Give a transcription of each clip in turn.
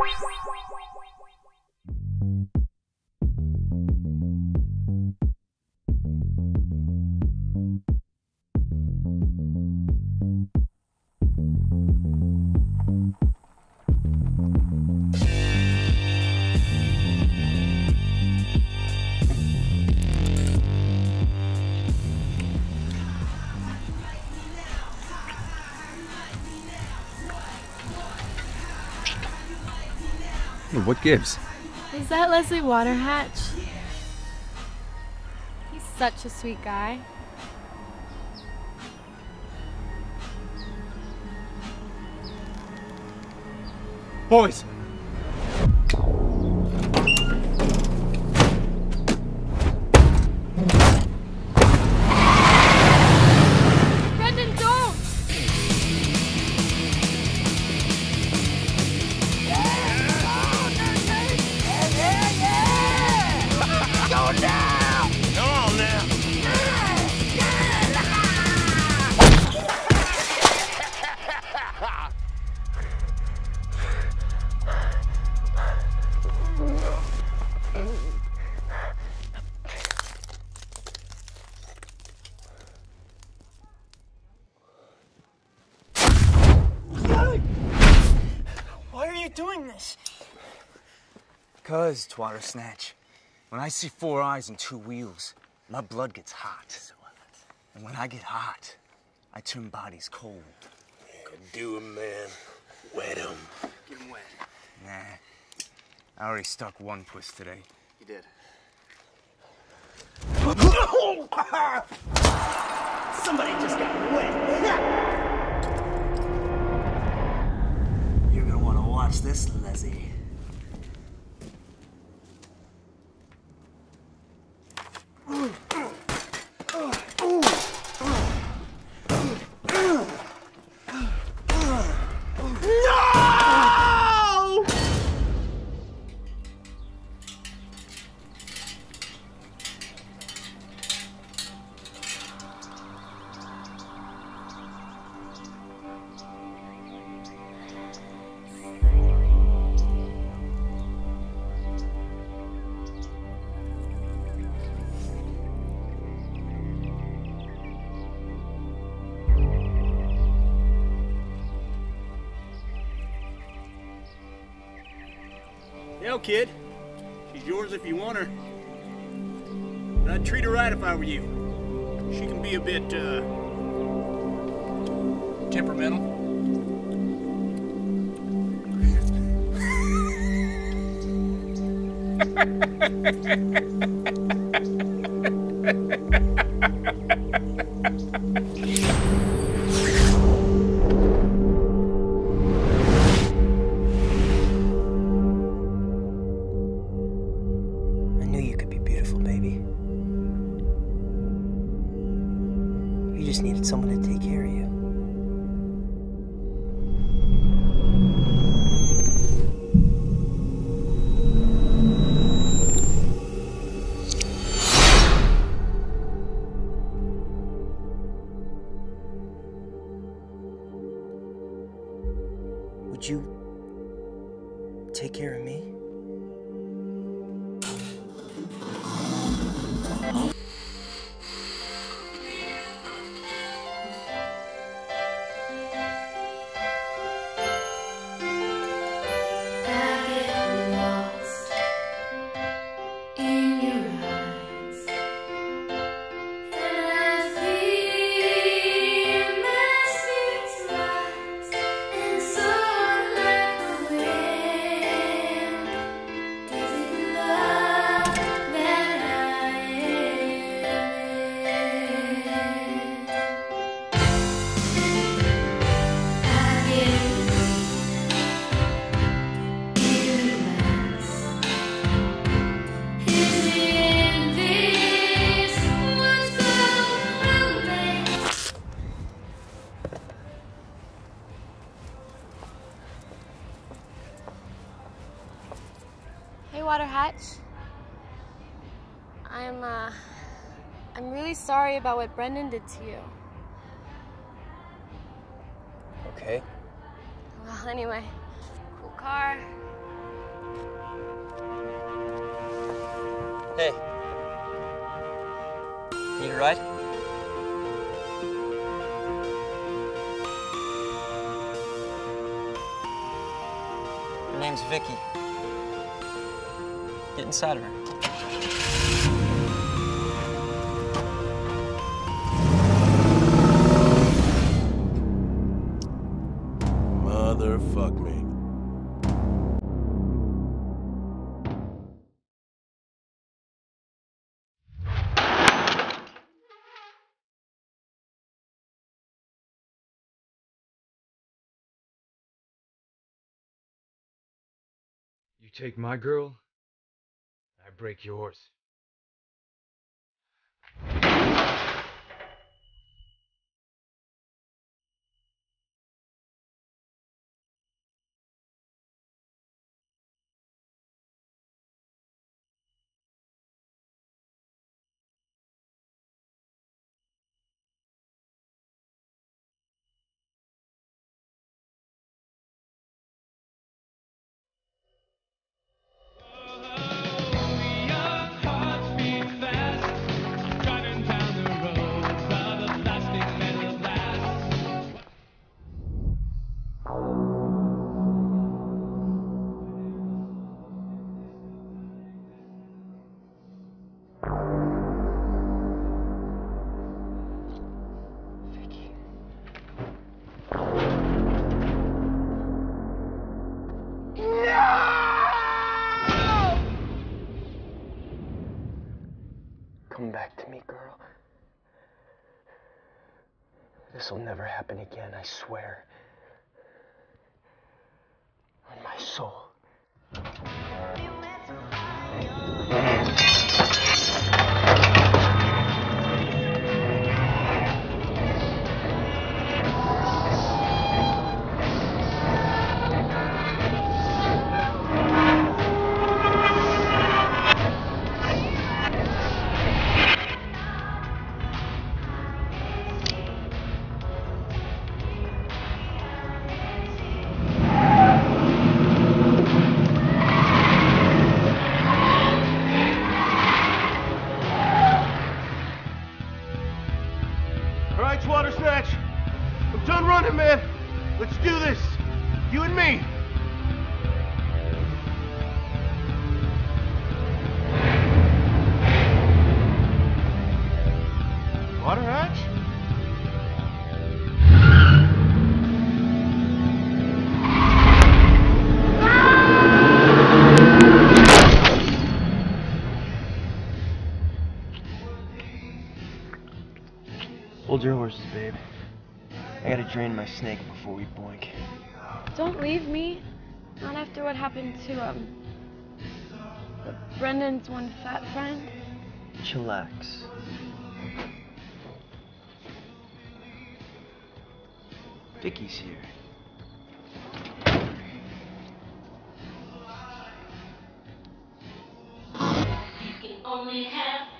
Thank you. What gives? Is that Leslie Waterhatch? He's such a sweet guy. Boys! Cuz, Twatter Snatch, when I see four eyes and two wheels, my blood gets hot. And when I get hot, I turn bodies cold. Do him, man. Wet him. Get him wet. Nah. I already stuck one puss today. You did. Somebody just got wet. You're gonna want to watch this, Leslie. Hell, kid. She's yours if you want her. But I'd treat her right if I were you. She can be a bit, uh... temperamental. I you take care of me? Sorry about what Brendan did to you. Okay. Well, anyway, cool car, Hey. Need a ride? Her name's Vicki. Get inside of her. You take my girl, I break yours. Come back to me, girl. This'll never happen again, I swear. On my soul. Right, Twatter Snatch. I'm done running, man. Let's do this. You and me. Water hatch? Hold your horses, babe. I gotta drain my snake before we boink. Don't leave me. Not after what happened to, um, the Brendan's one fat friend. Chillax. Vicki's here. only have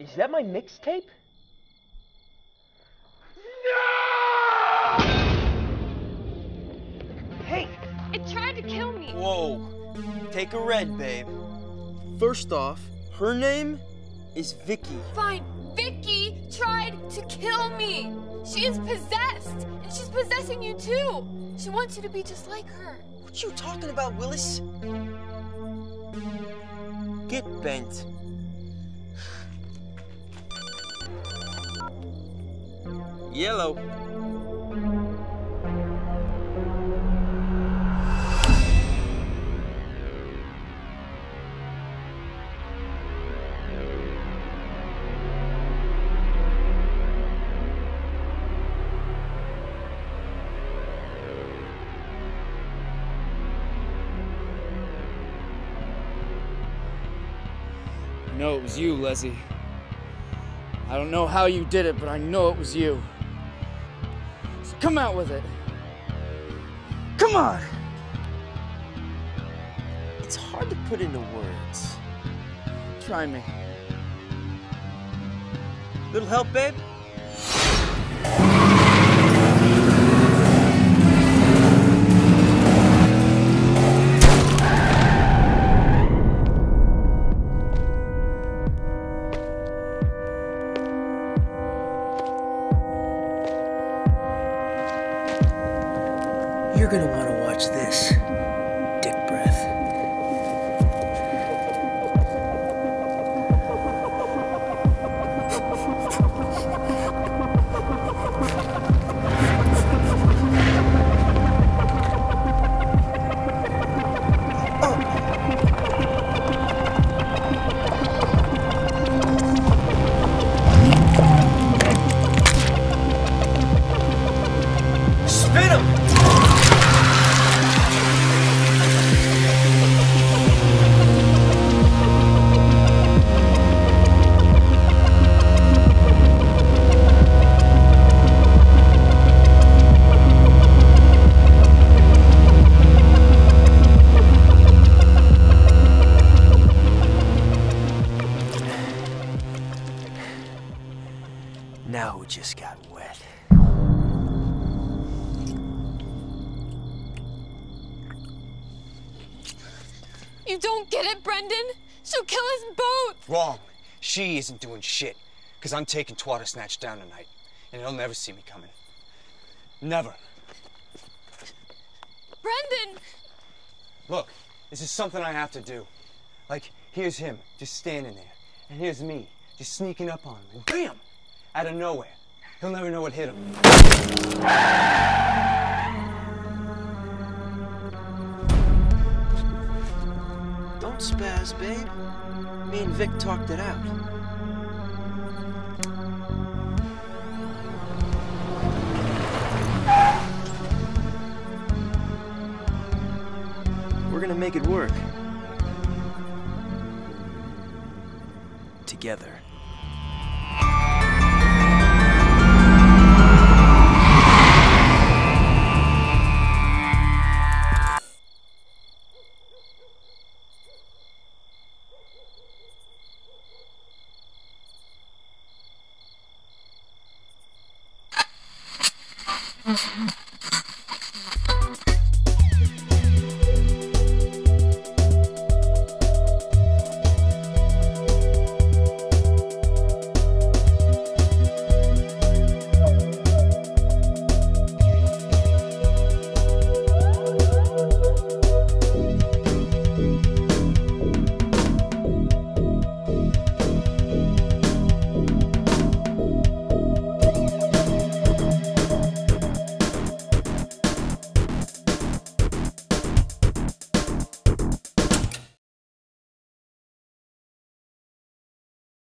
Is that my mixtape? No! Hey! It tried to kill me. Whoa. Take a red, babe. First off, her name is Vicki. Fine. Vicki tried to kill me. She is possessed, and she's possessing you too. She wants you to be just like her. What you talking about, Willis? Get bent. Yellow. Know it was you, Leslie. I don't know how you did it, but I know it was you. Come out with it. Come on! It's hard to put into words. Try me. Little help, babe? Don't get it, Brendan? She'll kill us both. Wrong. She isn't doing shit. Because I'm taking Twatter Snatch down tonight. And he'll never see me coming. Never. Brendan! Look, this is something I have to do. Like, here's him, just standing there. And here's me, just sneaking up on him. And bam! Out of nowhere. He'll never know what hit him. Don't spaz, babe. Me and Vic talked it out. We're gonna make it work. Together. Mhm.